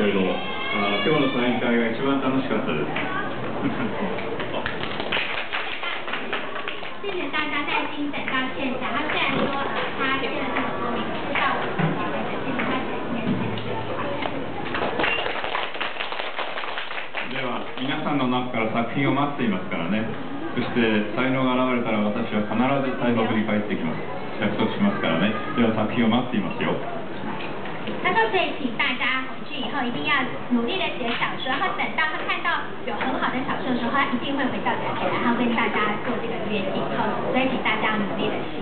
けれどあ今日のサイン会が一番楽しかったです谢谢大家在今等到现场。他虽然说呃他写了这么多名，不知道我自己会谢谢他写今天写的这句话。では皆さんの中から作品を待っていますからねそして才能が現れたら私は必ず台北に帰ってきます約束しますからねでは作品を待っていますよ一定要努力的写小说，然后等到他看到有很好的小说的时候，他一定会回到台北，然后跟大家做这个约定。好，所以请大家努力的写。